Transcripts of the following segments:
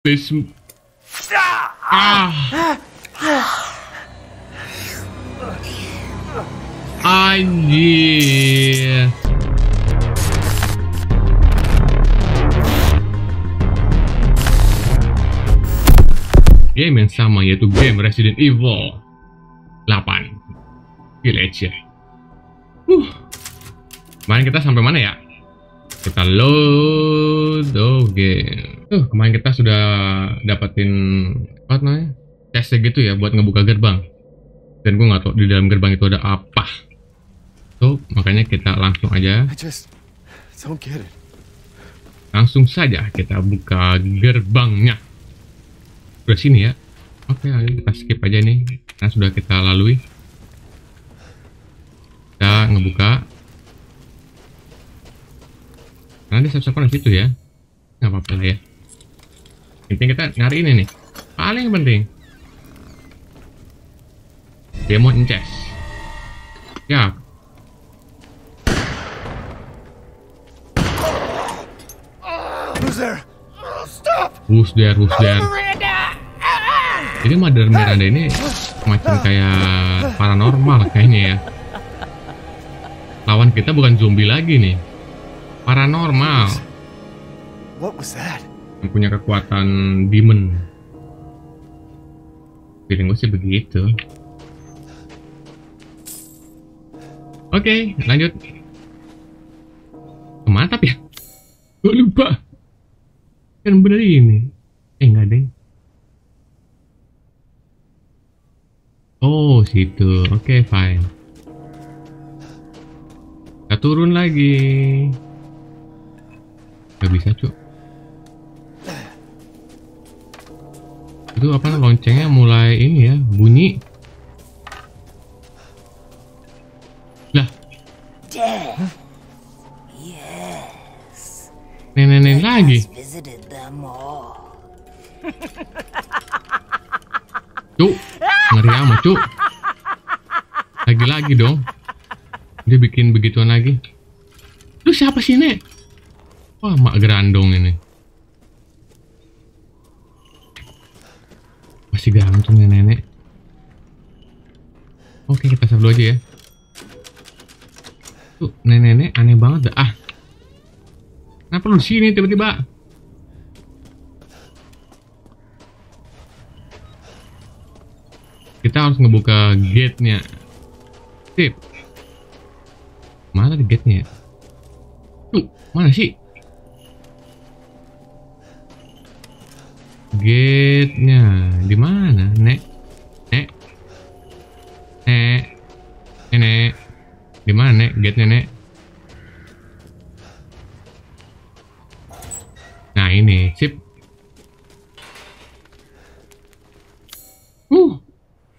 Please. Ah. Anjir. Game yang sama yaitu game Resident Evil 8 Village ya. Uh. Kemarin kita sampai mana ya? Kita load oh game. Uh, kemarin kita sudah dapetin apa namanya? Chestnya gitu ya buat ngebuka gerbang. Dan gue nggak tahu di dalam gerbang itu ada apa. So, makanya kita langsung aja langsung saja kita buka gerbangnya udah sini ya oke ayo kita skip aja nih karena sudah kita lalui kita ngebuka karena dia siap-siapan di situ ya. Nggak apa-apa lah ya. Intinya kita nyari ini nih. Paling penting. Demo chest ya. Who's there? who's there? Who's there? Jadi Mother Miranda ini macam kayak paranormal kayaknya ya. Lawan kita bukan zombie lagi nih. Paranormal. What was that? Yang punya kekuatan demon. Feeling gue sih begitu. Oke, lanjut. Ke mana tapi ya? Gue lupa. Kan bener ini. Eh, enggak deh. Oh, situ. Oke, fine. Kita turun lagi. Gak bisa, cuk. Itu apa loncengnya mulai ini ya, bunyi. Lah, Yes. nenek-nenek lagi. Cuk, ngeri amat, cuk. Lagi-lagi dong. Dia bikin begituan lagi. Lu siapa sih, Nek? Wah, mak gerandong ini. Masih gantung nenek-nenek. Oke, kita save dulu aja ya. Tuh, nenek-nenek aneh banget dah. Ah. Kenapa lu sini tiba-tiba? Kita harus ngebuka gate-nya. Sip. Mana di gate-nya? ya? Tuh, mana sih? Gate-nya di mana, Nek? Nek. Nek. Nek. Di mana, Nek? Gate-nya, Nek? Nah, ini. Sip. Uh.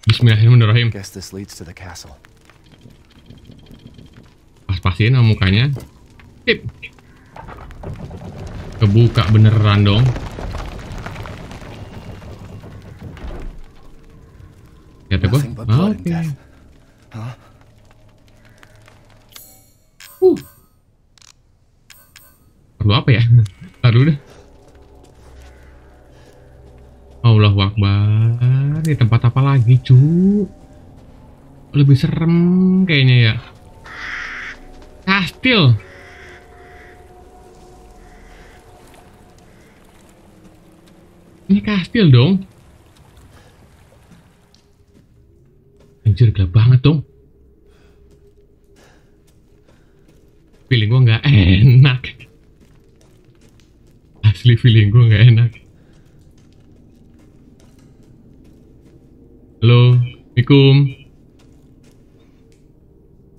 Bismillahirrahmanirrahim. Guess this leads to the castle. Pas-pasin sama mukanya. Sip. Kebuka beneran dong. Kata ah, blood Oke. death. Huh? Uh. Perlu apa ya? Taruh deh. Allah Akbar. Ini tempat apa lagi, cu? Lebih serem kayaknya ya. Kastil. Ini kastil dong. Anjir gelap banget dong. Feeling gua nggak enak. Asli feeling gua nggak enak. Halo, Mikum.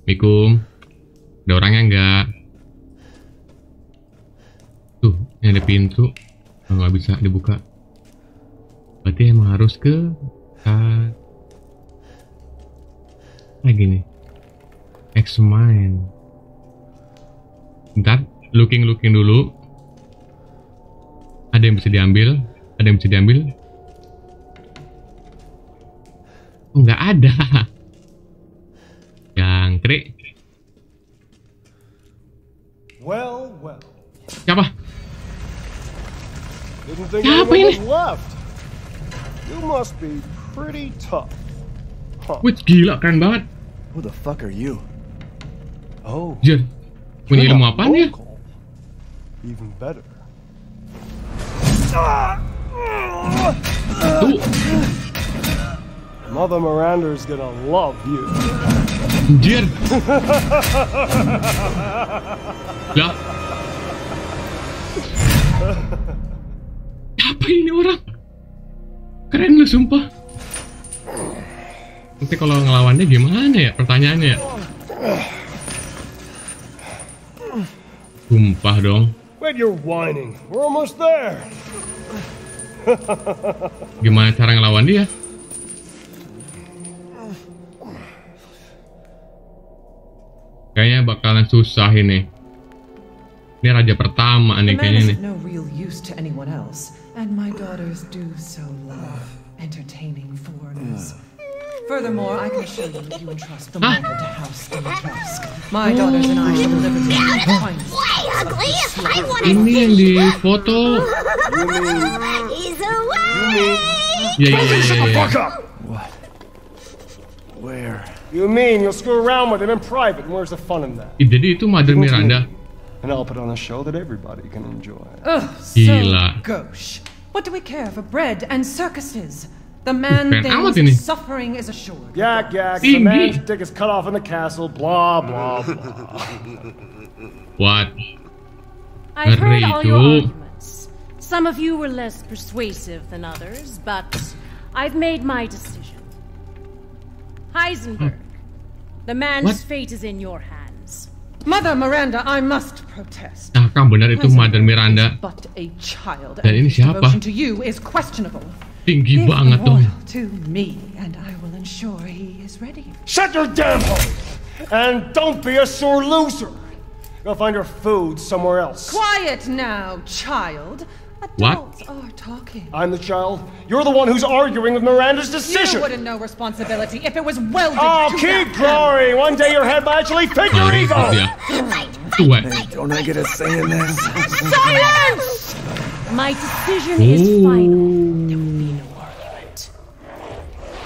Mikum. Ada orangnya nggak? Tuh, ini ada pintu. Nggak bisa dibuka. Berarti emang harus ke ah, lagi nih. Examine. Bentar, looking-looking dulu. Ada yang bisa diambil, ada yang bisa diambil. Oh, nggak ada. Jangkrik. Well, well. Siapa? Siapa ini? was left. You must be pretty tough. Wih, gila keren banget. Who the fuck are you? Oh, Jir. Punya you're ilmu not apa nih? local. Even better. Tuh, Mother Miranda's gonna love you. Jir. Lah. Apa ini orang? Keren lu sumpah. Nanti kalau ngelawannya gimana ya pertanyaannya ya? Sumpah dong. Quit your whining. We're almost there. Gimana cara ngelawan dia? Kayaknya bakalan susah ini. Ini raja pertama nih kayaknya nih. no real use to anyone else, and my daughters do so love entertaining foreigners. Furthermore, I can assure you if you entrust the Huh? marble to House Dimitrescu, my daughters and I shall deliver to you the finest. Way ugly! I want to Ini yang di foto. He's away! Ya ya ya ya. ya. Fuck up! what? Where? You mean you'll screw around with him in private, and where's the fun in that? Ih, Jadi itu Mother Miranda. And I'll put on a show that everybody can enjoy. Ugh, so gauche. What do we care for bread and circuses? The man Keren amat ini. thinks suffering is assured. Yak yak, the man's dick is cut off in the castle, blah blah blah. What? I've heard all your arguments. Some of you were less persuasive than others, but I've made my decision. Heisenberg, the man's What? fate is in your hands. Mother Miranda, I must protest. Nah, kan benar itu Mother Miranda. But a child Dan and ini siapa? to you is questionable. Tinggi Give banget dong. to me, and I will ensure he is ready. Shut your damn hole! And don't be a sore loser! Go find your food somewhere else. Quiet now, child. Adults are talking. I'm the child. You're the one who's arguing with Miranda's decision. You decision. wouldn't know responsibility if it was welded Oh, to keep that glory! One day your head might actually fit your Sorry, ego! ya. Tuh, eh. Hey, don't I get a say in this? Silence! My decision is Oh. final.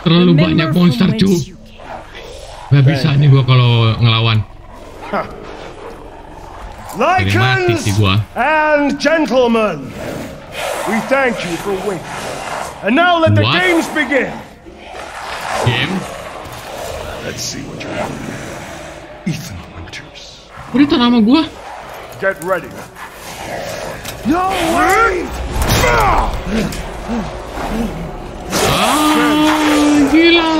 Terlalu banyak monster, cu. you. Gak bisa nih gua kalau ngelawan. Jadi mati Lycans sih gua. and gentlemen, we thank you for waiting. And now let the What? games begin! Game? Let's see what you're doing. Ethan Winters. Itu nama gua? Get ready. No way! Ah, gila.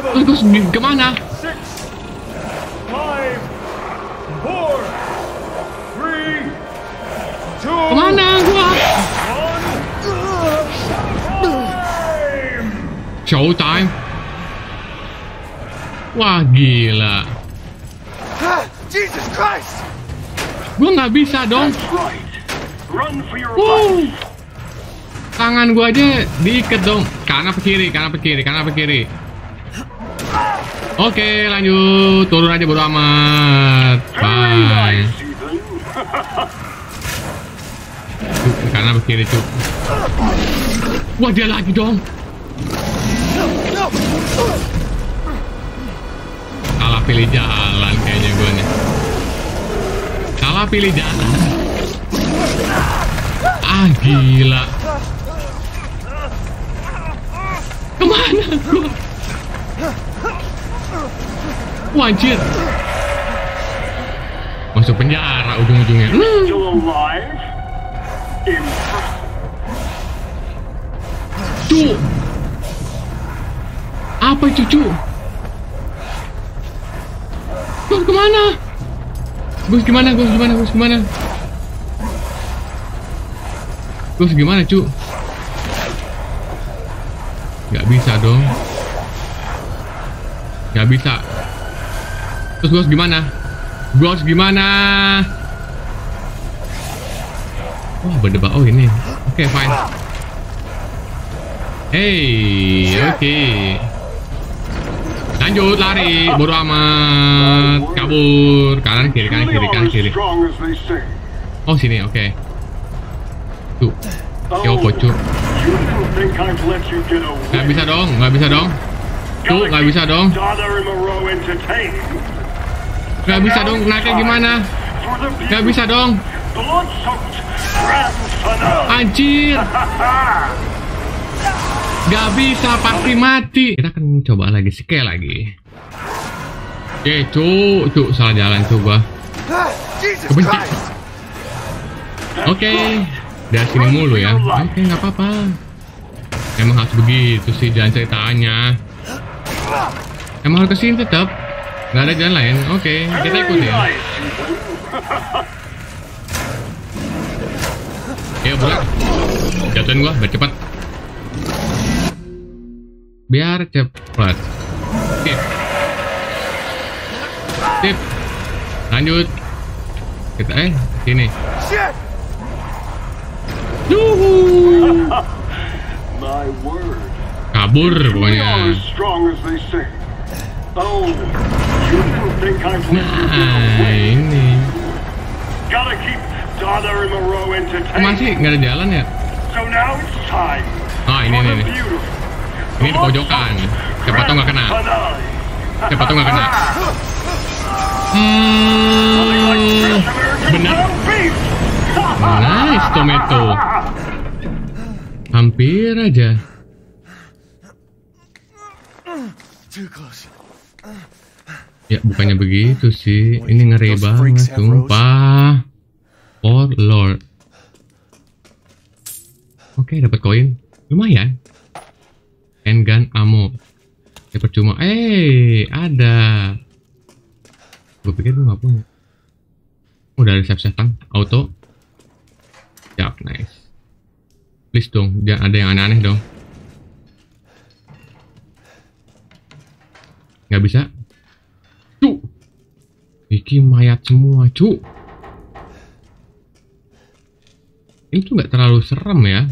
Gua di- ke mana? Ke mana gua? Showtime. Wah gila. Ah, Jesus Christ! Gua nggak bisa dong. Run for your Wuh. Tangan gua aja diikat dong. Kanan apa kiri? Kanan apa kiri? Kanan apa kiri? Oke, lanjut. Turun aja bodo amat. Bye. Kanan apa kiri, cuk? Wah, dia lagi dong. Salah pilih jalan kayaknya gue nih. Salah pilih jalan. Ah, gila. Ke mana gua? Wah, anjir. Masuk penjara ujung-ujungnya. Hmm. Alive? Cu. Apa itu, cu? Gus ke mana? Gus gimana? Gus gimana? Gus gimana? Gus gimana, cu? Gak bisa dong. Gak bisa. Terus Gus gimana? Gus gimana? Wah, berdebat. Oh, ini. Oke, fine. Hey, oke. Lanjut lari, bodo amat. Kabur, kanan kiri kanan kiri kanan kiri. Oh sini, oke. Tuh, yo pocu. Nggak bisa dong, nggak bisa dong. Tuh, nggak bisa dong. Nggak bisa dong, naiknya gimana? Nggak bisa dong. Anjir. Nggak bisa, pasti mati. Kita akan coba lagi, sekali lagi. Oke, cu, cu, salah jalan tuh gua. Ah, Dari sini mulu ya. Oke, nggak apa-apa. Emang harus begitu sih jalan ceritanya. Emang harus ke sini tetap. Nggak ada jalan lain. Oke, kita Very ikutin. nice. Ayo bro, jatuhin gua biar cepat. Biar cepat. Sip. Sip. Lanjut. Kita eh sini. Yuhu. My word. Kabur pokoknya. Oh, Nah, ini. Entertained. masih nggak ada jalan ya? Ah, ini nih. beautiful, Ini di pojokan. Siapa tau nggak kena. Siapa tau nggak kena. Hmm, beef. Nice tomato. Hampir aja. Ya bukannya begitu sih. Ini ngeri banget, sumpah. Oh lord. Oke, dapat koin. Lumayan. Handgun ammo. Ya percuma. Eh, ada. Gue pikir gue nggak punya. Udah ada kan? Auto. Siap, nice. Please dong, jangan ada yang aneh-aneh dong. Nggak bisa. Cuk. Iki mayat semua, cuk. Ini tuh nggak terlalu serem ya.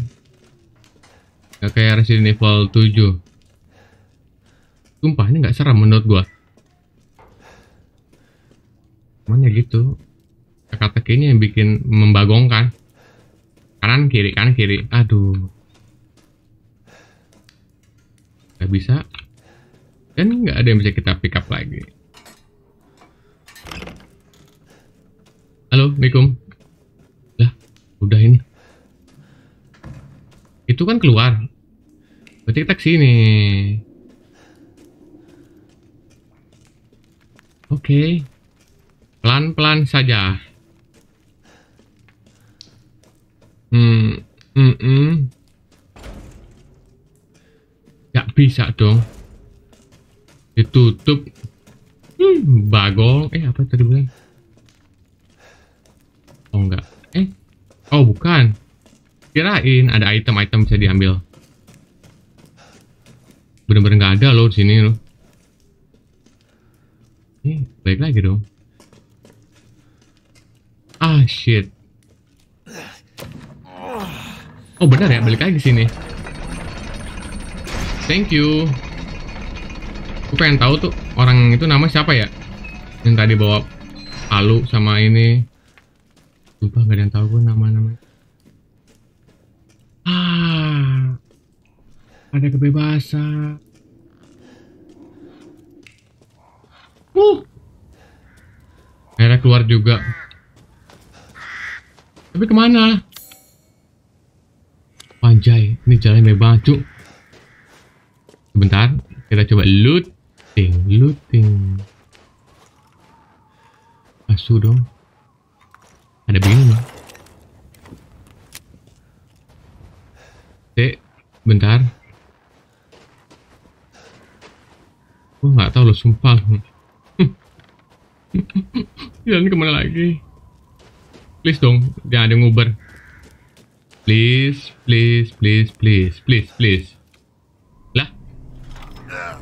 Nggak kayak Resident Evil 7. Sumpah ini nggak serem menurut gua. Cuman ya gitu. Teka-teki ini yang bikin membagongkan. Kanan kiri, kanan kiri. Aduh. Nggak bisa. Dan nggak ada yang bisa kita pick up lagi. Halo, Assalamualaikum. Lah, udah ini. Itu kan keluar. Berarti kita ke sini. Oke. Pelan-pelan saja. Hmm, hmm, hmm. Gak bisa dong. Ditutup. Hmm, bagong. Eh, apa tadi bilang? Oh, enggak. Eh, oh bukan. Kirain ada item-item bisa diambil. Bener-bener nggak ada loh di sini loh. Ini baik lagi dong. Ah shit. Oh benar ya, balik lagi ke sini. Thank you. Gue pengen tahu tuh orang itu nama siapa ya? Yang tadi bawa palu sama ini. Sumpah gak ada yang tahu gue nama-nama. Ah, ada kebebasan. Uh, akhirnya keluar juga. Tapi ke mana? Panjai, ini jalan bebas cuk. Sebentar, kita coba looting, looting. Asu dong. Ada nih. Dek, bentar. Gue nggak tahu lo sumpah. Jalan ke mana lagi? Please dong, jangan ada nguber. Please, please, please, please, please, please. Lah, uh,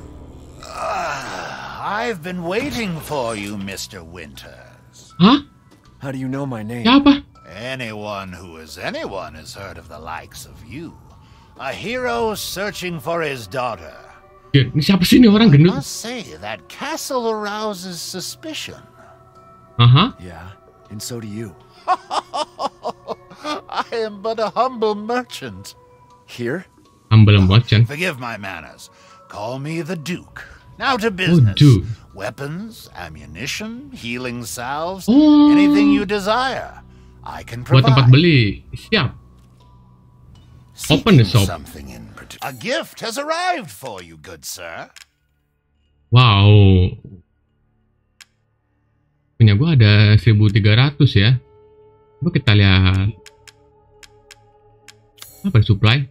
I've been waiting for you, Mr. Winters. hah? How do you know my name? Siapa? Anyone who is anyone has heard of the likes of you. A hero searching for his daughter. Ya, ini siapa sih ini orang I gendut? must say, that castle arouses suspicion. Aha. Yeah, and so do you. I am but a humble merchant. Here? Humble merchant. Forgive my manners. Call me the Duke. Now to oh, business. Duke. Weapons, ammunition, healing salves, Oh. anything you desire. I can Buat tempat provide. beli. Siap. Open the shop. Something in particular. A gift has arrived for you, good sir. Wow. Punya gua ada 1300 ya. Coba kita lihat. Apa supply?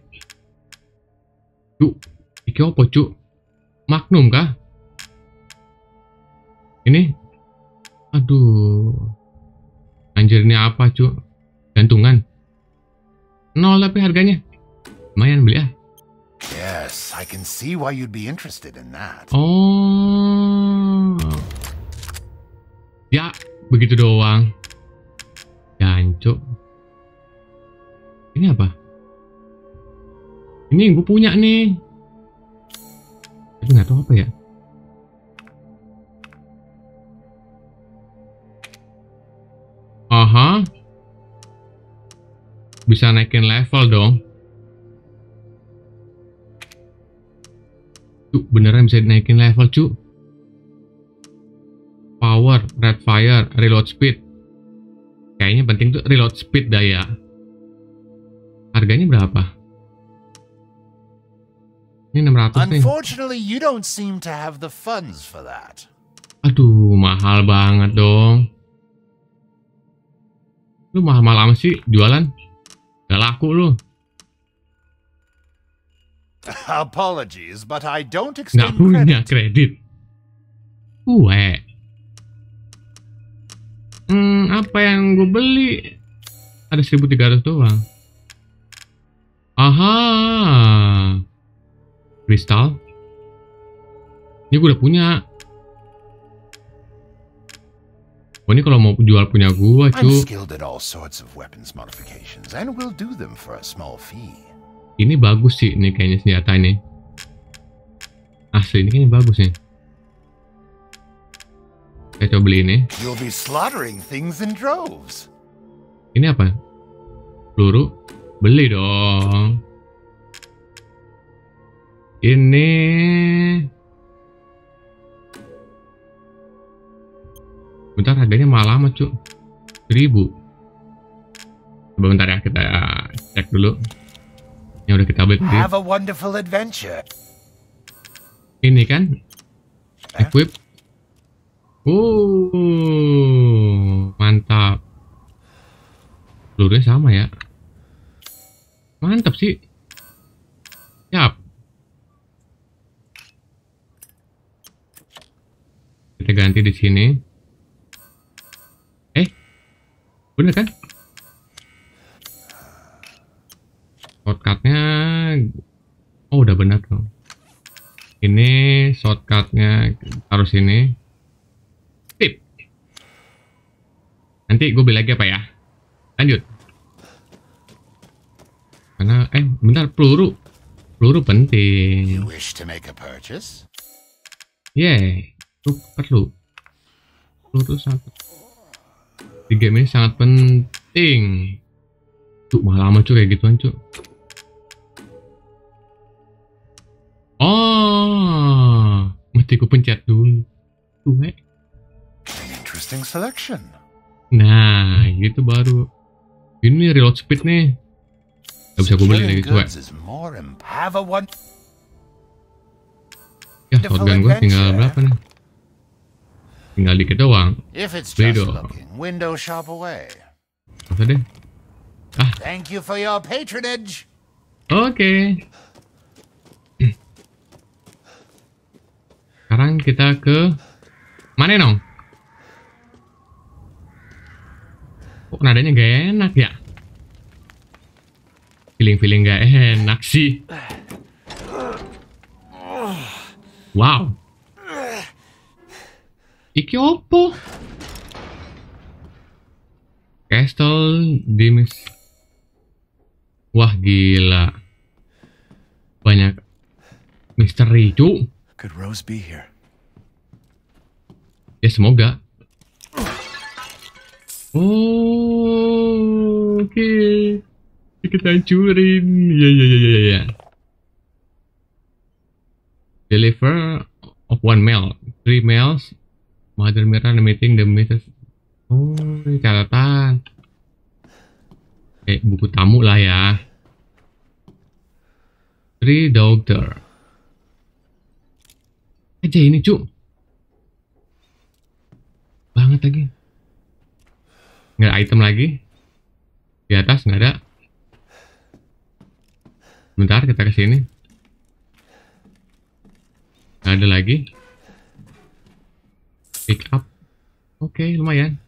Cuk, iki apa cuk? Magnum kah? Ini? Aduh. Anjir ini apa cuk? Gantungan. Nol tapi harganya. Lumayan beli ah. Yes, I can see why you'd be interested in that. Oh. Ya, begitu doang. Jancuk. Ini apa? Ini yang gue punya nih. Tapi nggak tahu apa ya. Aha. Bisa naikin level dong. Cuk, beneran bisa naikin level, cuk. Power, red fire, reload speed. Kayaknya penting tuh reload speed dah ya. Harganya berapa? Ini 600 nih. Unfortunately, you don't seem to have the funds for that. Aduh, mahal banget dong. Lu mahal-mahal amat sih jualan? Gak laku lu. Apologies, but I don't Nggak extend punya credit. kredit. Gue. Hmm, apa yang gue beli? Ada 1300 doang. Aha. Kristal. Ini gue udah punya. Oh, ini kalau mau jual punya gua, I'm cu. skilled at all sorts of weapons modifications, and will do them for a small fee. Ini bagus sih, ini kayaknya senjata ini. Asli, ini kayaknya bagus nih. Saya coba beli ini. You'll be slaughtering things in droves. Ini apa? Peluru? Beli dong. Ini Bentar harganya mahal amat cu 1000 Coba bentar ya kita cek dulu. Yang udah kita beli. Have a wonderful adventure. Ini kan? Equip. Uh, mantap. Pelurunya sama ya? Mantap sih. Siap Kita ganti di sini. Eh Bener kan? Shortcutnya Oh udah benar dong. Ini shortcutnya Taruh sini. Sip. Nanti gue beli lagi apa ya? Lanjut. Karena Eh bentar peluru. Peluru penting. You wish to make a purchase? Itu perlu. Peluru sangat di game ini sangat penting. Cuk, mahal amat cuy kayak gituan cuk. Oh, mesti ku pencet dulu. Tuh, eh. Interesting selection. Nah, gitu baru. Ini reload speed nih. Gak bisa gue beli lagi cuy. a one. Ya, shotgun gue tinggal berapa nih? Tinggal dikit doang. Beli looking, window shop away. Masa deh. Thank you for your patronage. Oke. Sekarang kita ke mana nong? Kok nadanya gak enak ya? Feeling-feeling gak enak sih. Wow. Iki opo? Castle Dimis. Wah gila. Banyak misteri cu. Could Rose be here? Ya semoga. Oh, Oke. Kita hancurin. Iya iya iya iya. iya. Deliver of one mail, three mails. Mother Mirror meeting the Mrs. Oh, catatan. Kayak buku tamu lah ya. Three doctor. Aja ini cuk. Banget lagi. Nggak ada item lagi. Di atas nggak ada. Bentar kita ke sini. Nggak ada lagi. Pick up. Oke, lumayan.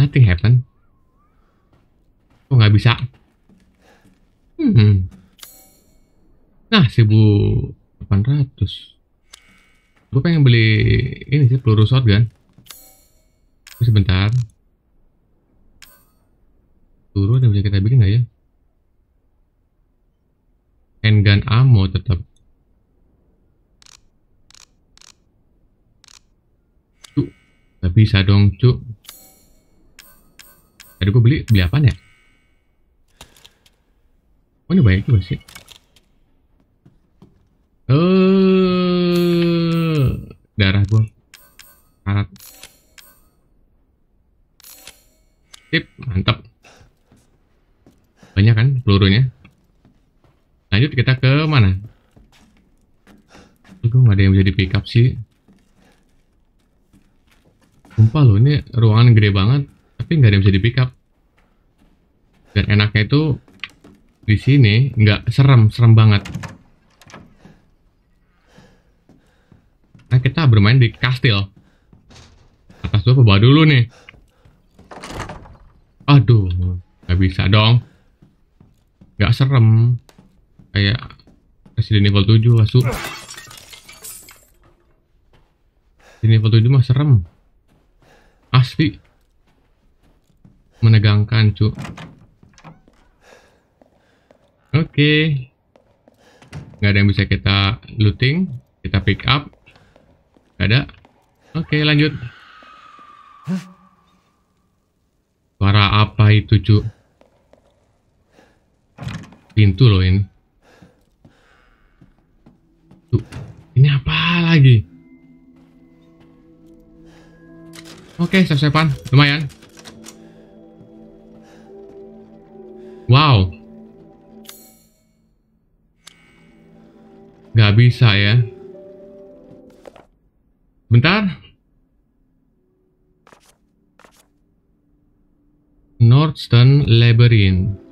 Nothing happen. Oh, nggak bisa. Hmm. Nah, 1800. Gue pengen beli ini sih peluru shotgun. Sebentar. Peluru ada bisa kita bikin nggak ya? Handgun ammo tetap. Cuk, nggak bisa dong, cuk. Tadi gue beli beli apa ya? Oh ini banyak juga sih. Eh, darah gue. Karat. Sip, mantap. Banyak kan pelurunya? Lanjut kita ke mana? Gue nggak ada yang bisa di pick up sih. Sumpah loh, ini ruangan gede banget, tapi nggak ada yang bisa di pick up. Dan enaknya itu di sini nggak serem, serem banget. Nah kita bermain di kastil. Atas dulu bawah dulu nih? Aduh, nggak bisa dong. Nggak serem. Kayak Resident Evil 7 asu. Resident Evil 7 mah serem. Asli. Menegangkan, cu. Oke. Nggak ada yang bisa kita looting. Kita pick up. Nggak ada. Oke, lanjut. Suara apa itu, cu? Pintu loh ini. Tuh, ini apa lagi? Oke, sep-sepan. Lumayan. Wow. Gak bisa ya. Bentar. Northstone Labyrinth.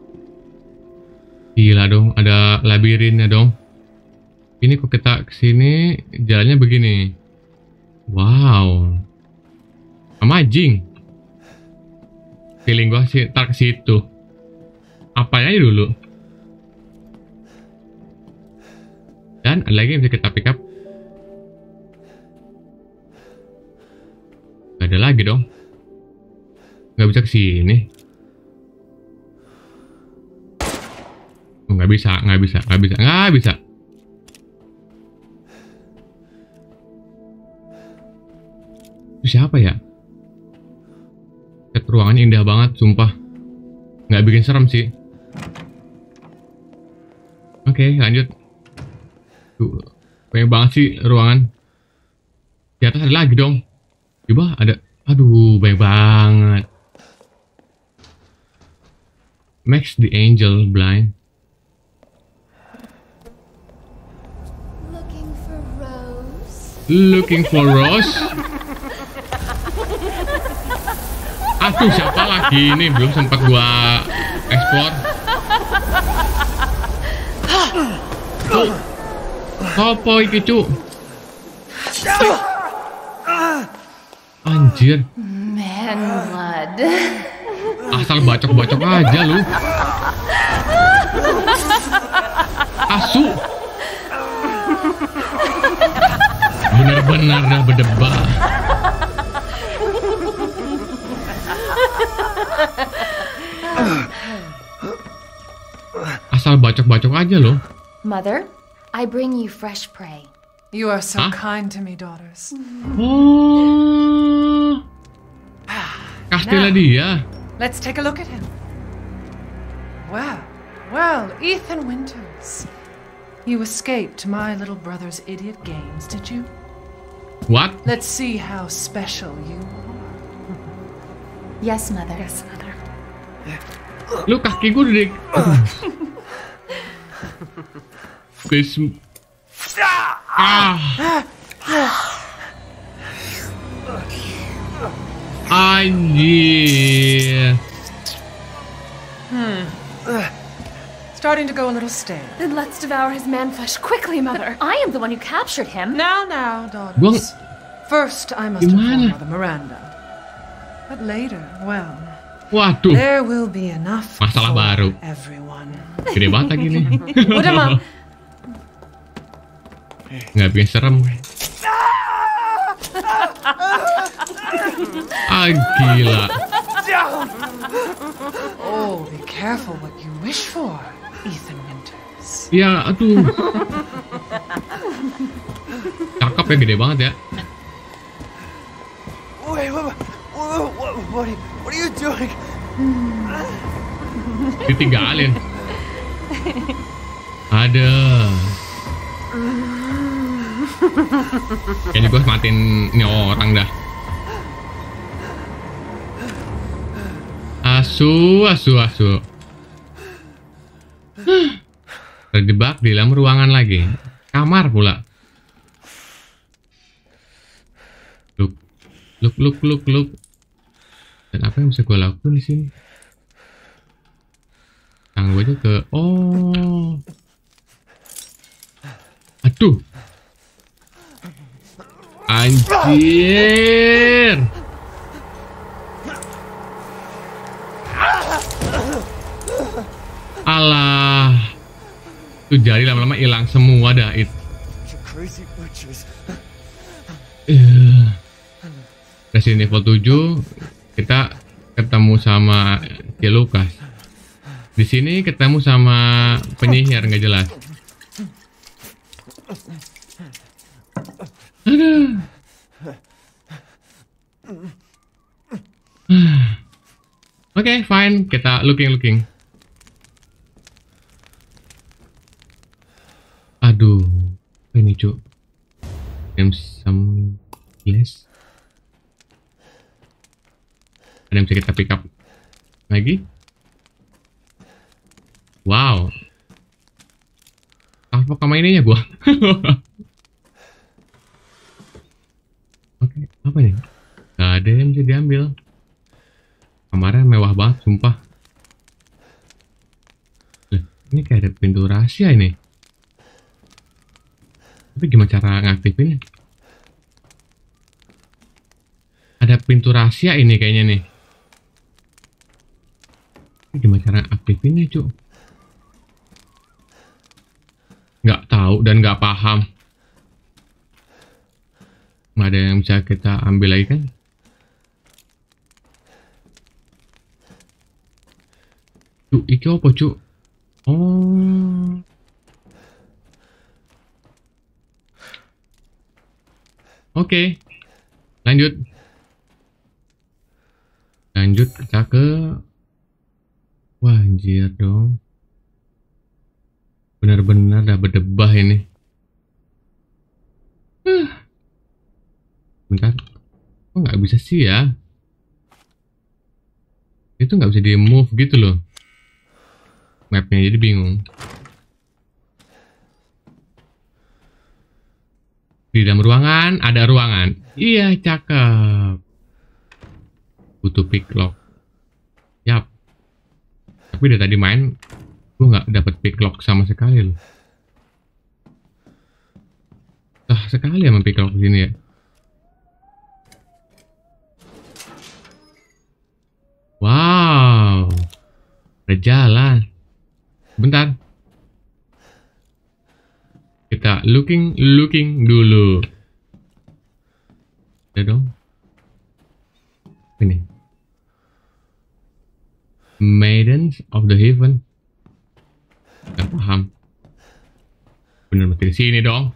Gila dong, ada labirinnya dong. Ini kok kita ke sini jalannya begini. Wow. Amazing. Feeling gua sih tar ke situ. Apa aja dulu. Dan ada lagi yang bisa kita pick up. Gak ada lagi dong. Gak bisa ke sini. Oh, nggak bisa, nggak bisa, nggak bisa, nggak bisa. Itu siapa ya? Set ruangannya indah banget, sumpah. Nggak bikin serem sih. Oke, lanjut. Tuh, banyak banget sih ruangan. Di atas ada lagi dong. Coba ada. Aduh, banyak banget. Max the Angel blind. Looking for Rose? Looking for Rose. Aduh, siapa lagi ini? Belum sempat gua explore. Oh. Apa iki, Cuk? Anjir, Man blood. asal bacok-bacok aja lu. Asu. Bener-bener dah berdebar. Asal bacok-bacok aja loh. Mother, I bring you fresh prey. You are so Huh? kind to me, daughters. Oh. Kastilnya dia. Let's take a look at him. Well, well, Ethan Winters. You escaped my little brother's idiot games, did you? What? Let's see how special you are. Yes, Mother. Yes, Mother. Lu kaki gue udah di... Please. Ah. Anjir. Starting to go a little stale. Then let's devour his man flesh quickly, Mother. I am the one who captured him. Now, now, daughters. Gua- First, I must Gimana? inform Mother Miranda. But later, well, Waduh, there will be enough Masalah baru. everyone. gede banget lagi nih. Udah, Mam. Nggak bikin serem. Ah, gila. Oh, be careful what you wish for, Ethan Winters. Ya, aduh. Cakep ya, gede banget ya. Wait, what, what, what, are, you, what are you doing? Ditinggalin. Ada. Kayaknya gue matiin ini orang dah. Asu, asu, asu. Terjebak di dalam ruangan lagi. Kamar pula. Look, look, look, look. Dan apa yang bisa gue lakukan di sini? Tangan gue aja ke oh. Aduh. Anjir. Alah. Tuh jari lama-lama hilang semua dah it. You crazy butchers. Eh. Resident Evil 7 kita ketemu sama si Lukas. Di sini ketemu sama penyihir nggak jelas. Oke, fine. Kita looking looking. Aduh, ini cuk? Dem some yes. Ada yang bisa kita pick up lagi? Wow. Apa kamu ininya gua? Oke, apa nih? Gak ada yang bisa diambil. Kamarnya mewah banget, sumpah. Ini kayak ada pintu rahasia ini. Tapi gimana cara ngaktifin? Ada pintu rahasia ini kayaknya nih. Gimana cara aktifinnya, cuk? Nggak tahu dan nggak paham. Nggak ada yang bisa kita ambil lagi kan? Cuk, iki apa, cuk? Oh. Oke. Lanjut. Lanjut kita ke Wah, anjir dong. Benar-benar dah berdebah ini. Bentar. Kok nggak bisa sih ya? Itu nggak bisa di move gitu loh. Mapnya jadi bingung. Di dalam ruangan ada ruangan. Iya, cakep. Butuh pick lock. Tapi dari tadi main gue nggak dapet pick lock sama sekali loh. Sah sekali sama pick lock sini ya. Wow. Ada jalan. Bentar. Kita looking looking dulu. Ya dong. Ini. Maidens of the Heaven. Gak paham. Bener di sini dong.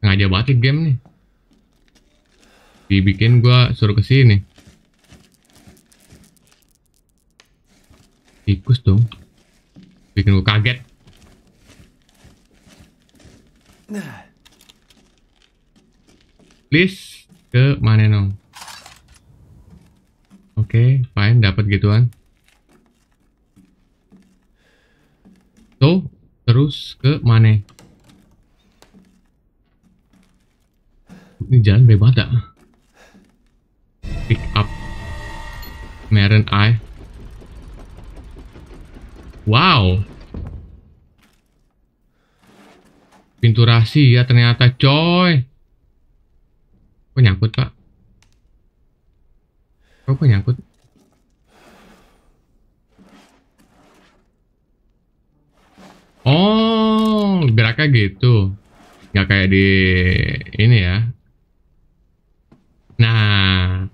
Sengaja banget game nih. Dibikin gua suruh ke sini. Tikus dong. Bikin gue kaget. Please ke mana nong? Oke, fine, dapat gituan. So, terus ke mana? Ini jalan bebas tak? Pick up Marin Eye. Wow. Pintu rahasia ternyata coy. Kok nyangkut pak? Kok nyangkut? Oh, geraknya gitu. Nggak kayak di ini ya. Nah.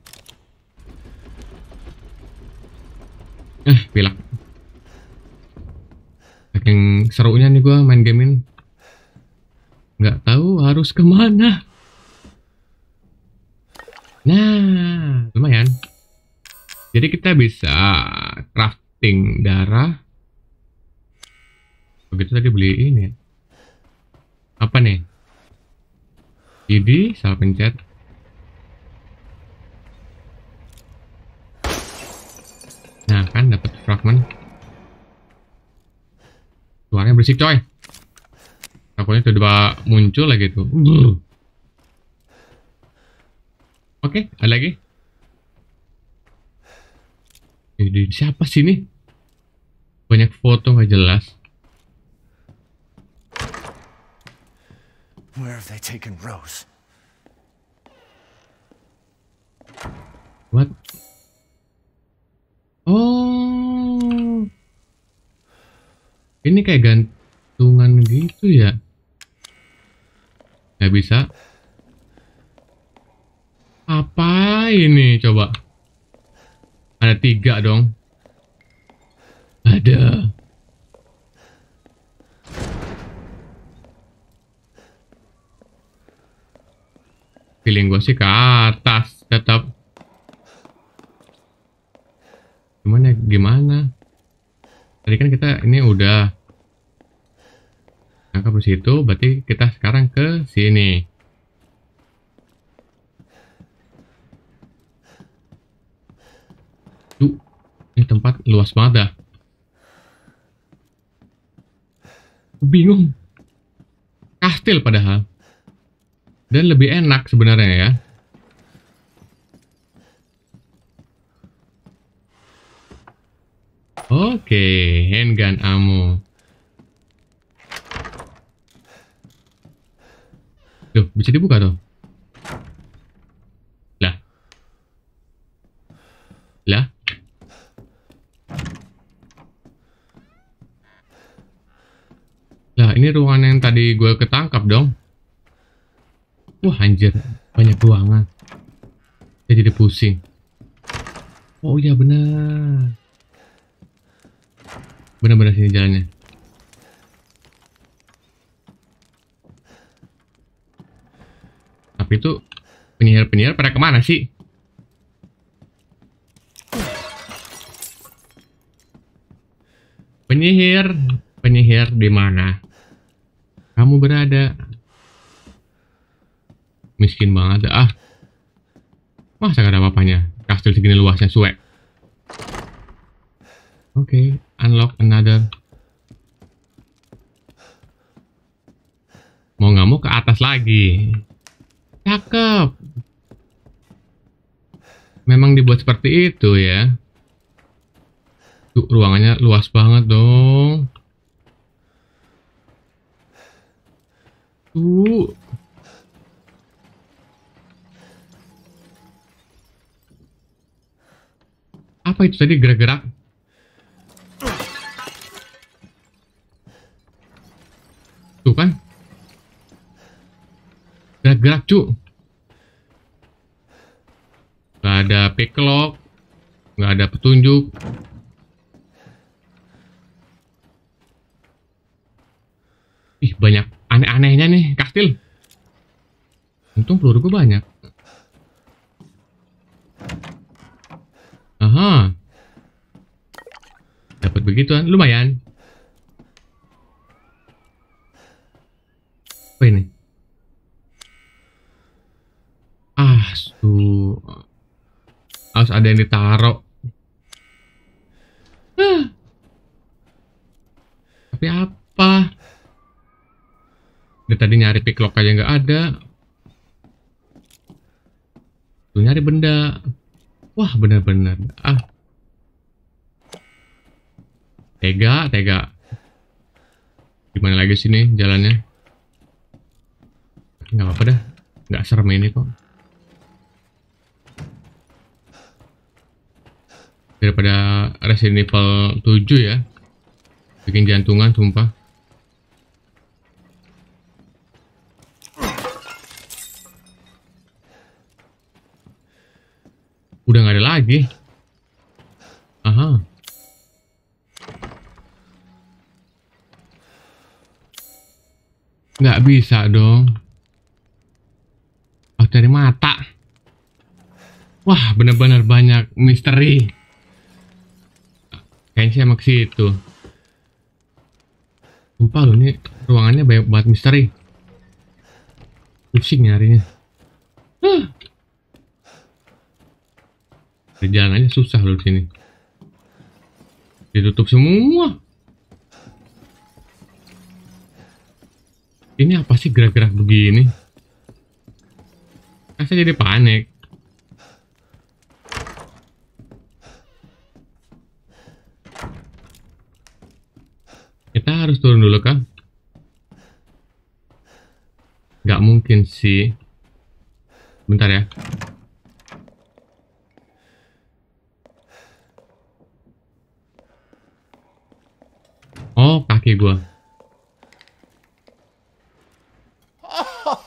Eh, pilak. Saking serunya nih gua main game ini. Nggak tahu harus ke mana. Nah, lumayan. Jadi kita bisa crafting darah. Begitu tadi beli ini. Apa nih? Ini salah pencet. Nah, kan dapat fragment. Suaranya berisik, coy. Takutnya tiba-tiba muncul lagi tuh. Oke, ada lagi. Ini siapa sih ini? Banyak foto nggak jelas. Where have they taken Rose? What? Oh. Ini kayak gantungan gitu ya? Nggak bisa. Apa ini coba? Ada tiga dong. Ada. Feeling gue sih ke atas tetap. Gimana gimana? Tadi kan kita ini udah nangkap di situ, berarti kita sekarang ke sini. Tuh, ini tempat luas banget dah. Bingung. Kastil padahal. Dan lebih enak sebenarnya ya. Oke, handgun ammo. Tuh, bisa dibuka tuh. Lah. Lah. Lah, ini ruangan yang tadi gue ketangkap dong. Wah, anjir. Banyak ruangan. Saya jadi pusing. Oh iya benar. Benar-benar sini jalannya. Tapi itu penyihir-penyihir pada ke mana sih? Penyihir, penyihir di mana? Kamu berada? Miskin banget ah. Masa gak ada apa-apanya? Kastil segini luasnya suek. Oke, okay, unlock another. Mau nggak mau ke atas lagi. Cakep. Memang dibuat seperti itu ya. Tuh, ruangannya luas banget dong. Tuh. Apa itu tadi gerak-gerak? Tuh kan? Gerak-gerak cu. Gak ada picklock. Gak ada petunjuk. Ih banyak aneh-anehnya nih kastil. Untung peluru gue banyak. Aha. Dapat begituan lumayan apa ini ah su harus ada yang ditaruh tapi apa tadi nyari picklock aja nggak ada. Tuh nyari benda. Wah bener-bener ah. Tega tega. Gimana lagi sini jalannya? Nggak apa-apa dah. Nggak serem ini kok. Daripada Resident Evil 7 ya. Bikin jantungan sumpah udah nggak ada lagi. Aha. Nggak bisa dong. Oh dari mata. Wah benar-benar banyak misteri. Kayaknya sih emang ke situ. Lupa loh ini ruangannya banyak banget misteri. Pusing nyarinya. Huh. Jalan aja susah loh sini. Ditutup semua. Ini apa sih gerak-gerak begini? Kan saya jadi panik? Kita harus turun dulu kah nggak mungkin sih. Bentar ya oh kaki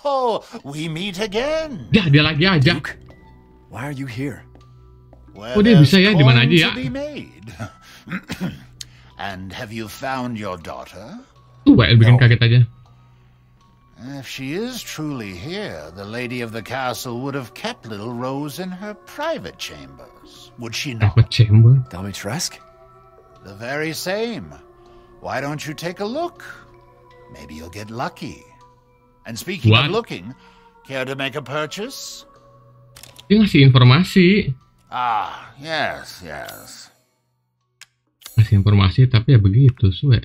Oh, we meet again. ya dia lagi aja Why are you here? Where Oh, dia bisa ya, di mana aja ya? to be made. and have you found your daughter? tuh Wael bikin kaget aja If she is truly here, the lady of the castle would have kept little Rose in her private chambers, would she not? dapat chamber Domitresk? The very same. Why don't you take a look? Maybe you'll get lucky. And speaking What? of looking, care to make a purchase? dia ngasih informasi Ah, yes, yes. ngasih informasi tapi ya begitu suwe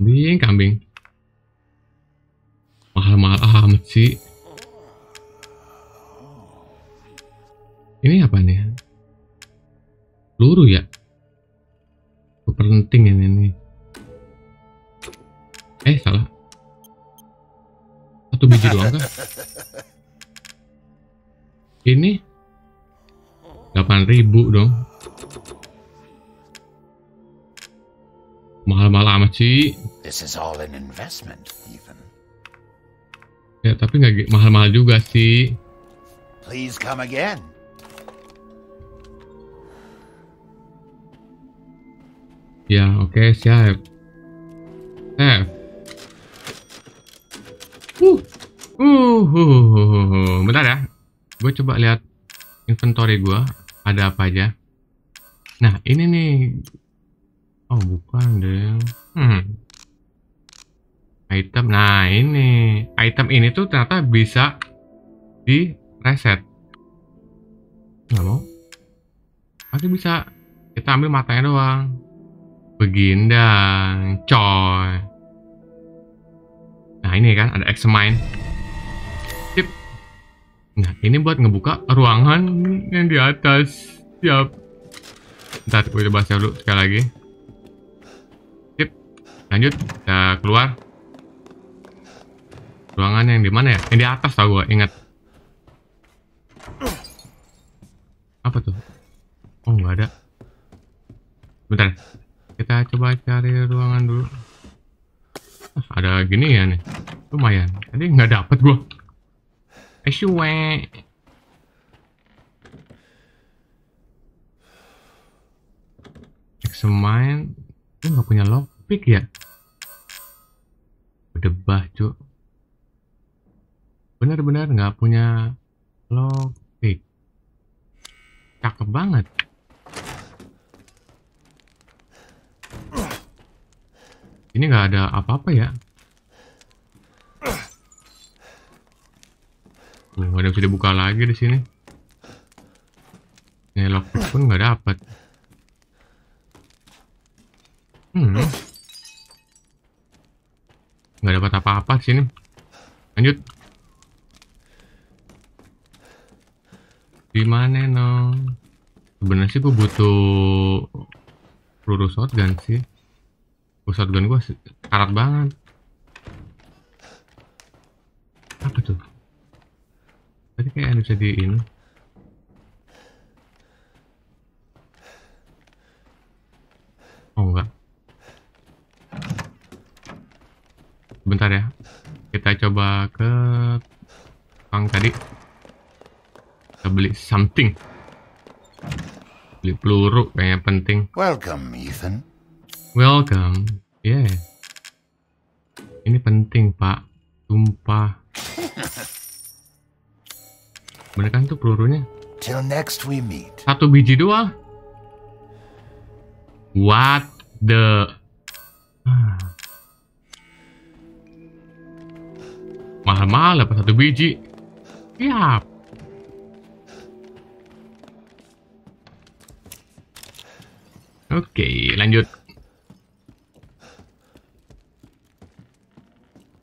kambing kambing mahal-mahal amat sih ini apa nih peluru ya penting ini nih eh salah. Satu biji doang kah? Ini? 8000 dong. Mahal-mahal amat sih. This is all an investment, Ethan. ya tapi nggak mahal-mahal juga sih. Please come again. ya oke siap. Siap uh. Uh, uh, uh, uh. bentar ya. Gue coba lihat inventory gue ada apa aja? Nah ini nih. Oh bukan deh hmm. Item. Nah ini. Item ini tuh ternyata bisa di reset nggak mau. Masih bisa. Kita ambil matanya doang. Begindang coy nah ini kan ada examine sip. Nah ini buat ngebuka ruangan yang di atas. Siap. Ntar gue coba save dulu sekali lagi. Sip. Lanjut kita keluar. Ruangan yang di mana ya? Yang di atas tau gue ingat. Apa tuh? Oh nggak ada. Bentar. Kita coba cari ruangan dulu Ada gini ya nih. Lumayan. Tadi nggak dapet gua. Syue. Examine Lu nggak punya lockpick ya? Berdebah cuk. Bener-bener nggak punya lockpick Cakep banget Ini nggak ada apa-apa ya? Nggak ada bisa dibuka lagi di sini. Ini lockpick pun nggak dapat. Hmm. Nggak dapat apa-apa di sini. Lanjut. Gimana no? Sebenarnya sih gue butuh peluru shotgun sih. Peluru shotgun gue karat banget. Apa tuh? Tadi kayak bisa di ini. Oh enggak. Bentar ya. Kita coba ke Kang tadi. Kita beli something. Beli peluru kayaknya penting. Welcome, Ethan. Welcome. Yeah. Ini penting, Pak. Sumpah. Bener kan tuh pelurunya? Till next we meet. Satu biji doang. What the... Ah. Mahal-mahal apa satu biji? Siap. Oke, lanjut.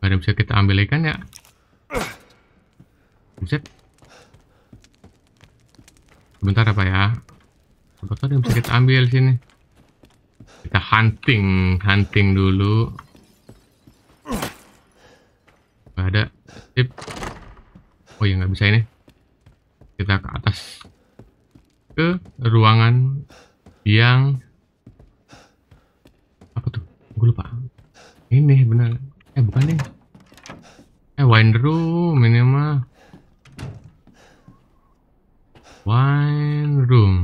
Gak ada yang bisa kita ambil ikan ya? Buset. Sebentar apa ya? Coba ada bisa kita ambil sini. Kita hunting, hunting dulu. Gak ada. Sip. Oh ya nggak bisa ini. Kita ke atas. Ke ruangan yang apa tuh? Gue lupa. Ini benar. Eh bukan deh. Eh wine room ini mah. Wine room.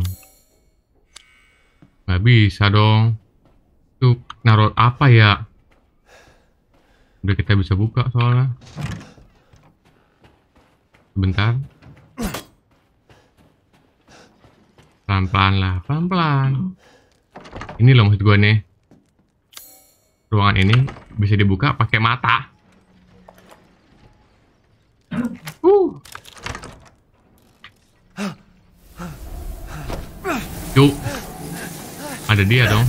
Nggak bisa dong. Tuh naruh apa ya? Udah kita bisa buka soalnya. Sebentar. Pelan-pelan lah, pelan-pelan. Ini loh maksud gue nih. Ruangan ini bisa dibuka pakai mata. Uh. Tuh. Ada dia dong.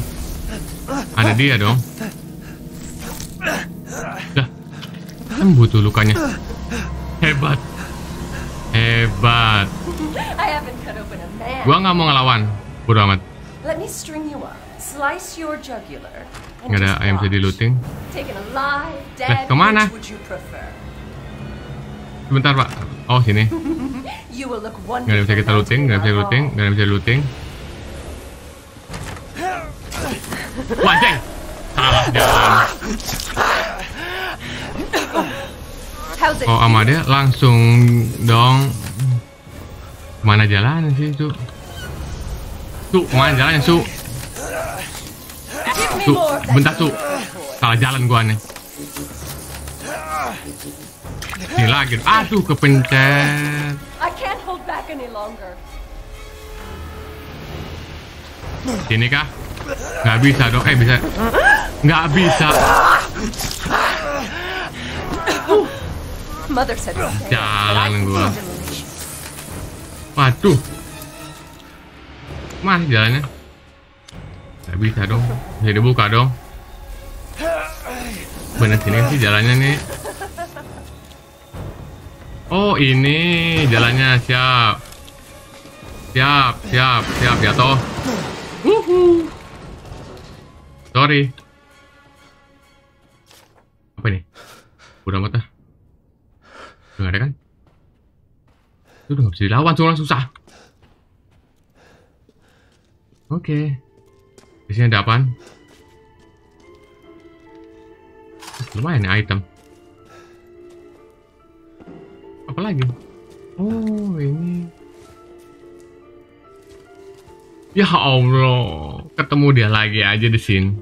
Ada dia dong. Dah. Sembuh tuh lukanya. Hebat. Hebat. Gua nggak mau ngelawan. Bodo amat. Let me string you up, slice your jugular, and Nggak ada ayam bisa watch. di looting. Lah, ke mana? Sebentar pak. Oh sini. Nggak ada bisa kita looting. Nggak bisa looting. Nggak ada bisa looting. Wah ceng. Salah jalan. Oh sama dia langsung dong. Mana jalannya sih itu? Su, mana jalannya Su? That bentar Su. boy. Salah jalan gua nih. Ini lagi. Aduh, kepencet. I can't hold back any longer. Sini kah? Nggak bisa dong. Eh, bisa. Nggak bisa. Jalan gua. Waduh. Mana jalannya? Nggak bisa dong. Bisa dibuka dong. Bener sini sih jalannya nih. Oh ini jalannya siap. Siap, siap, siap ya toh. Wuhu. Sorry. Apa ini? Udah mata. Udah ada kan? Itu udah nggak bisa dilawan soalnya susah. Oke. Di sini ada apaan? Lumayan nih item. Apa lagi? Oh, ini. Ya Allah, ketemu dia lagi aja di sini.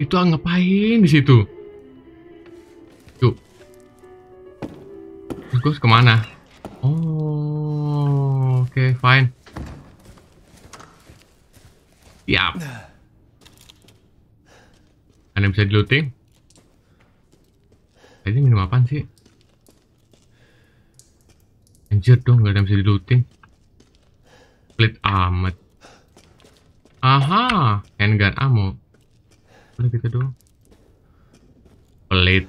Itu ngapain di situ? Tuh. Terus ke mana? Oh, oke, fine. Siap. Ada yang bisa di looting? Tadi minum apaan sih? Anjir dong, gak ada yang bisa di looting. Pelit amat. Aha, handgun ammo. Udah gitu dong. Pelit.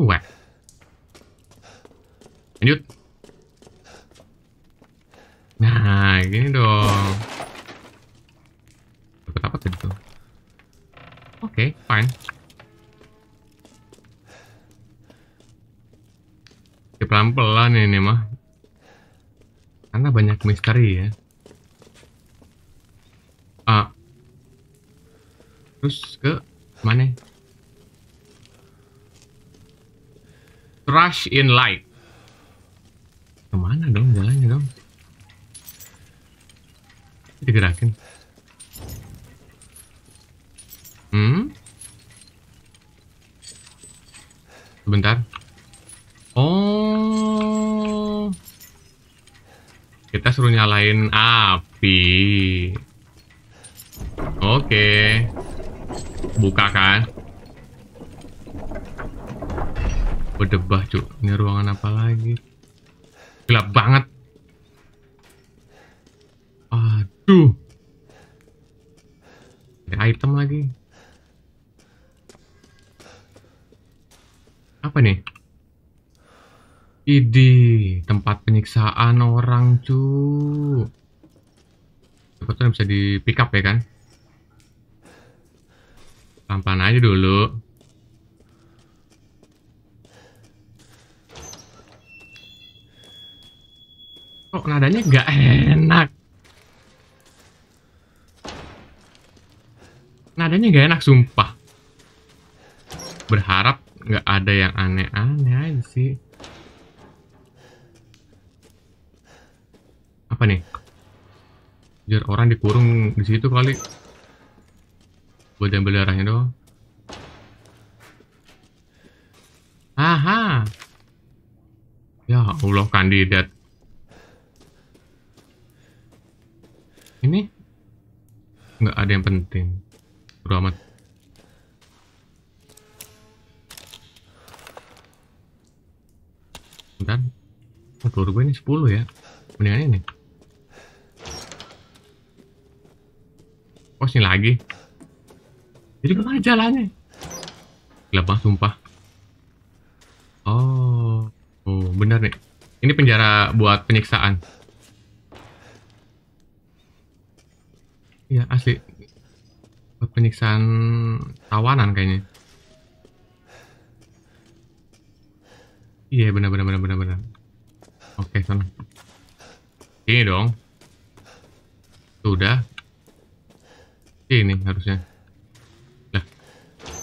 Wah. Lanjut. Nah, gini dong. Dapat apa tadi tuh? Oke, fine. Pelan-pelan ini mah. Karena banyak misteri ya. Ah. Terus ke mana? Rush in light. Ke mana dong jalannya dong? Digerakin. Hmm? Sebentar. Oh. Kita suruh nyalain api. Oke. Buka kan? Berdebah, cuk. Ini ruangan apa lagi? Gelap banget. Aduh. Ada item lagi. Apa nih? Idi, tempat penyiksaan orang, cu. Bisa di pick up ya kan? Pelan-pelan aja dulu. Kok nadanya nggak enak? Nadanya nggak enak, sumpah. Berharap nggak ada yang aneh-aneh aja sih. Apa nih? Biar orang dikurung di situ kali. Buat ambil darahnya doang. Aha. Ya Allah kandidat. Ini nggak ada yang penting. Bodo amat. Bentar. Oh, telur gue ini 10 ya. Mendingan ini. Oh, sini lagi. Jadi ke mana jalannya? Gelap sumpah. Oh. Oh, benar nih. Ini penjara buat penyiksaan. Iya, asli. Buat penyiksaan tawanan kayaknya. Iya, benar benar benar benar benar. Oke, sana. Ini dong. Sudah. Ini harusnya. Lah.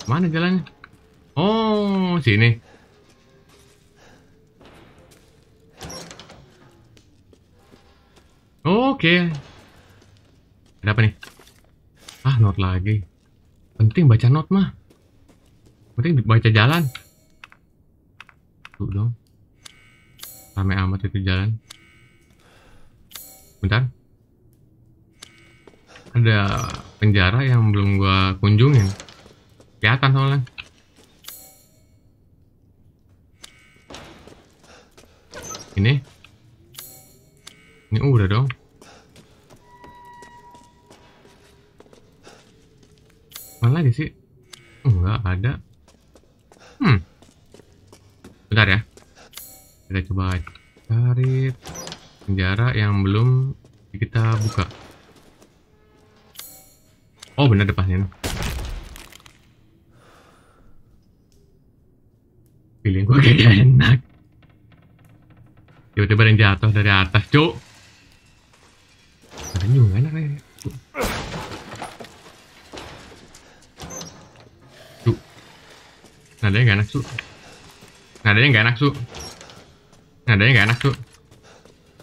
Mana jalannya? Oh, sini. Oke. Ada apa nih? Ah, not lagi. Penting baca not mah. Penting baca jalan. Tuh dong. Rame amat itu jalan. Bentar. Ada penjara yang belum gua kunjungin. Kelihatan soalnya. Ini. Ini udah dong. Mana lagi sih? Enggak ada. Hmm. Bentar ya. Kita coba cari penjara yang belum kita buka. Oh bener depannya. Feeling gue kayak gak enak. Tiba-tiba ada yang jatuh dari atas, cuk. Ada juga enak ya. Cuk. Nadanya gak enak, cuk. Nadanya gak enak, cuk. Nadanya gak enak, cuk.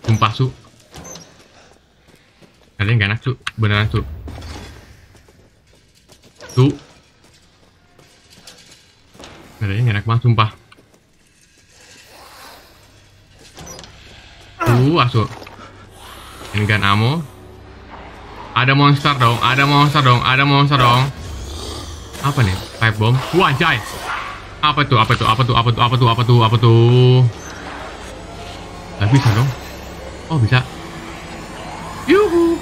Sumpah, cuk. Nadanya gak enak, cuk. Beneran, cuk. Cuk. Nadanya gak enak banget, sumpah. Tuh, asu. Handgun ammo. Ada monster dong, ada monster dong, ada monster dong. Apa nih? Pipe bomb. Wajay. Apa tuh? Apa tuh? Apa tuh? Apa tuh? Apa tuh? Apa tuh? Apa tuh? Gak bisa dong. Oh, bisa. Yuhu.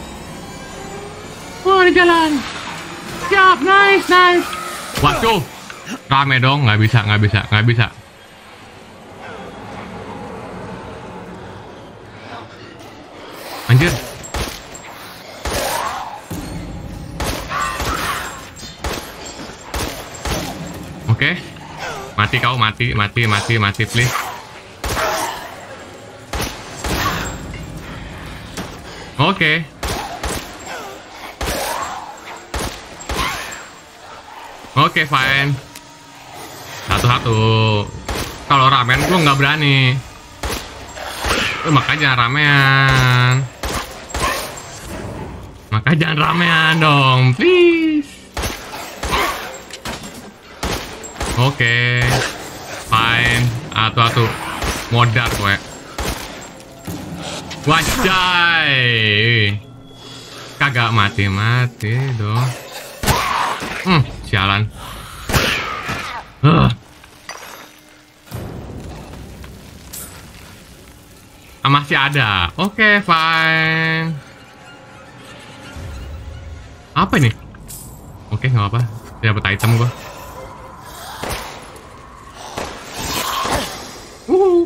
Wah, ada jalan. Siap, nice, nice. Waduh. Rame dong, nggak bisa, nggak bisa, nggak bisa. Anjir. Oke. Mati kau, mati, mati, mati, mati, please. Oke. Oke, fine. Satu-satu. Kalau ramen gue nggak berani. Eh, makanya ramean. Makanya jangan ramean dong, please. Oke. Fine. Atu-atu. Modar gue. Wajay. Kagak mati-mati dong. Hmm, sialan. Huh. Ah, masih ada. Oke, fine. Apa ini? Oke, nggak apa. Dapat item gua. Uhu.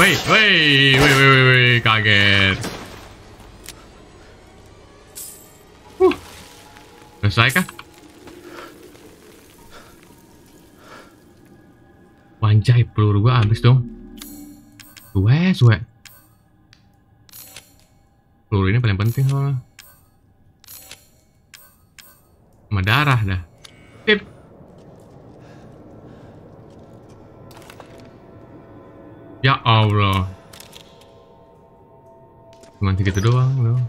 Wait, wait, wait, wait, wait, wait, kaget. Selesai kah? Wanjai, peluru gua habis dong. Suwe, suwe. Peluru ini paling penting soalnya. Sama darah dah. Tip. Ya Allah. Cuma segitu doang loh.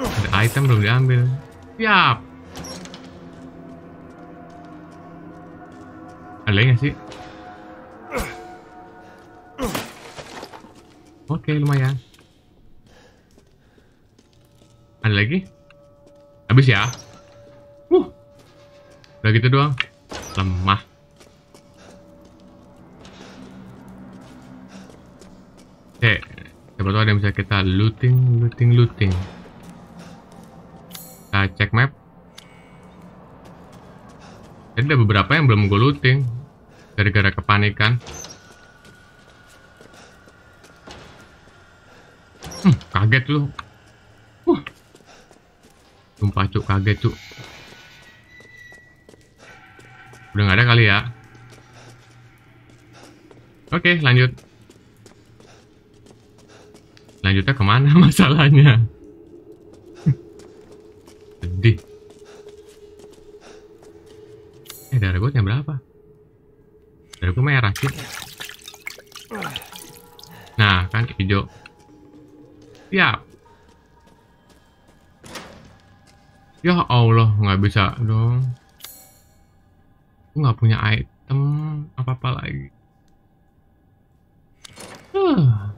Ada item belum diambil. Siap. Ada nggak sih? Oke, lumayan. Ada lagi? Habis ya? Uh. Udah gitu doang. Lemah. Oke, siapa tahu ada yang bisa kita looting, looting, looting. Kita cek map. Jadi ada beberapa yang belum gue looting. Gara-gara kepanikan. Hmm, kaget lu. Sumpah cuk, kaget cuk. Udah nggak ada kali ya. Oke, lanjut. Lanjutnya ke mana masalahnya? Yang berapa? Darah gue merah sih. Nah, kan hijau. Siap. Ya Allah, nggak bisa dong. Gue nggak punya item apa-apa lagi. Huh.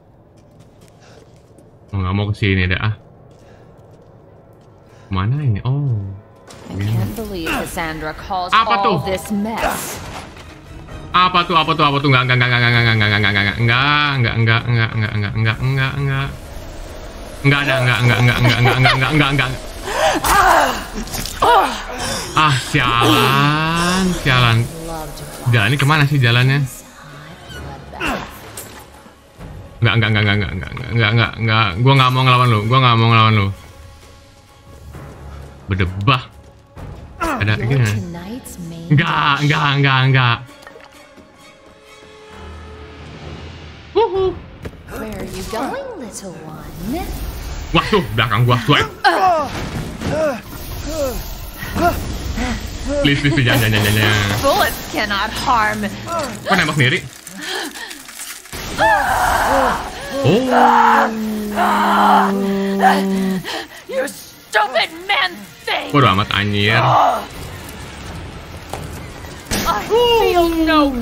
Nggak mau ke sini dah. Ah. Mana ini? Oh. I can't believe Cassandra caused Apa all tuh? this mess. Apa tuh? Apa tuh? Apa tuh? Enggak, enggak, enggak, enggak, enggak, enggak, enggak, enggak, enggak, enggak, enggak, enggak, enggak, enggak, enggak, enggak, enggak, enggak. Enggak ada, enggak, enggak, enggak, enggak, enggak, enggak, enggak, enggak, enggak. Ah, sialan, sialan. Jalan ini ke mana sih jalannya? Enggak, enggak, enggak, enggak, enggak, enggak, enggak, enggak, enggak, enggak. Gua nggak mau ngelawan lu. Gua nggak mau ngelawan lu. Berdebah. Ada You're gini. tonight's main Enggak, enggak, enggak, enggak. Wuhu. Where are you going, little one? Wah tuh, belakang gua. Tuh. Please, please, jangan, jangan, jangan, jangan. Bullets cannot harm. Kok nembak sendiri? Oh, You stupid man! Bodo amat anjir. I feel no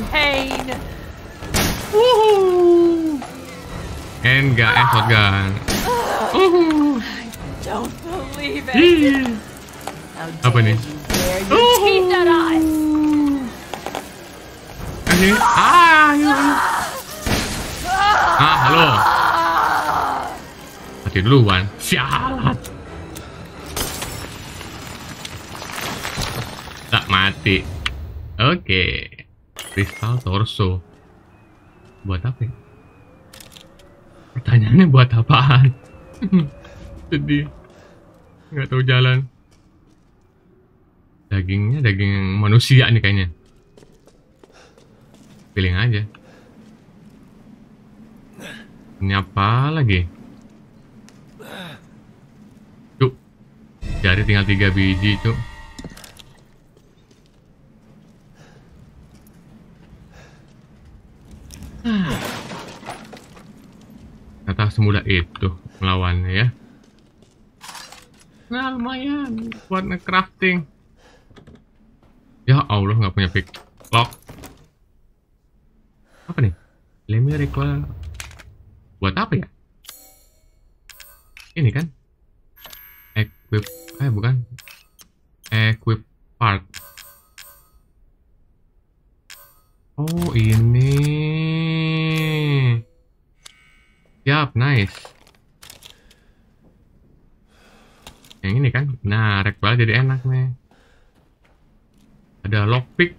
effort Apa nih? Ah. Ya ah, halo. Mati duluan. Sialan. Oke. Kristal torso. Buat apa ya? pertanyaannya buat apaan? Sedih. Nggak tahu jalan. Dagingnya daging manusia nih kayaknya. Pilih aja. Ini apa lagi? Cuk. Jari tinggal tiga biji cuk Ternyata semudah itu melawannya ya. Nah lumayan buat nge-crafting. Ya Allah nggak punya pick lock. Apa nih? Let me recall. Buat apa ya? Ini kan? Equip, eh bukan? Equip part. Oh ini. Yap, nice. Yang ini kan? Nah, rekbal jadi enak nih. Ada lockpick.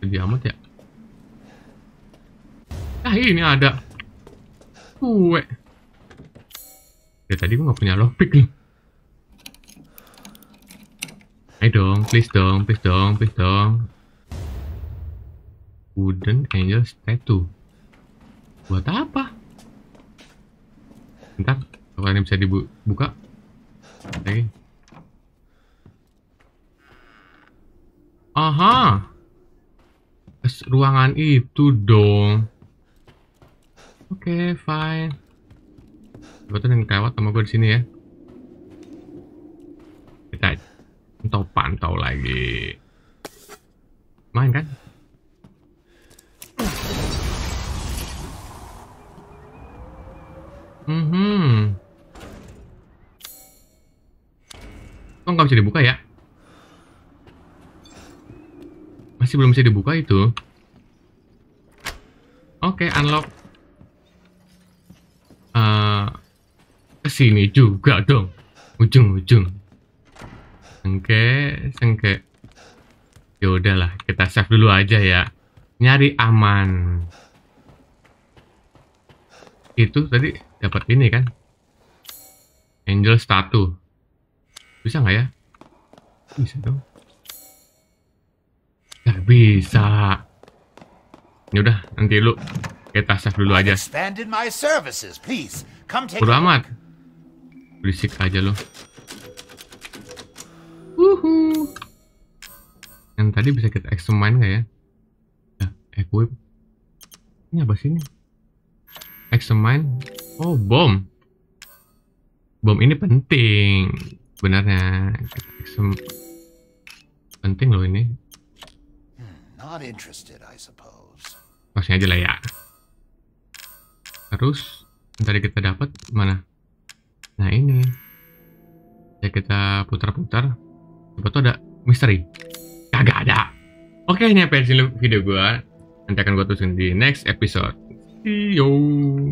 Jadi amat ya. Ah ini ada. Gue. Ya tadi gue gak punya lockpick nih. Ayo dong, please dong, please dong, please dong. Wooden Angel Statue. Buat apa? Bentar, apa ini bisa dibuka? Oke. Aha. Ruangan itu dong. Oke, fine. Betul yang kelewat sama gue di sini ya. Kita pantau-pantau lagi. Main kan? Hmm. Kok nggak bisa dibuka ya? Masih belum bisa dibuka itu. Oke, unlock. Eh, ke sini juga dong. Ujung-ujung. Sengke, sengke. Ya udahlah, kita save dulu aja ya. Nyari aman. Itu tadi dapat ini kan? Angel statue. Bisa nggak ya? Bisa dong. Nggak bisa. Ya udah, nanti lu kita save dulu aja. A amat. Berisik aja lo. Wuhu. Yang tadi bisa kita examine nggak ya? Ya, equip. Ini apa sih ini? Examine. Oh, bom. Bom ini penting. Benarnya. Exam- Penting loh ini. Not interested, I suppose. Langsung aja lah ya. Terus tadi kita dapat mana? Nah ini. Ya kita putar-putar. Coba tuh ada misteri. Kagak ada. Oke, ini apa sih video gua. Nanti akan gua tulisin di next episode. Yo.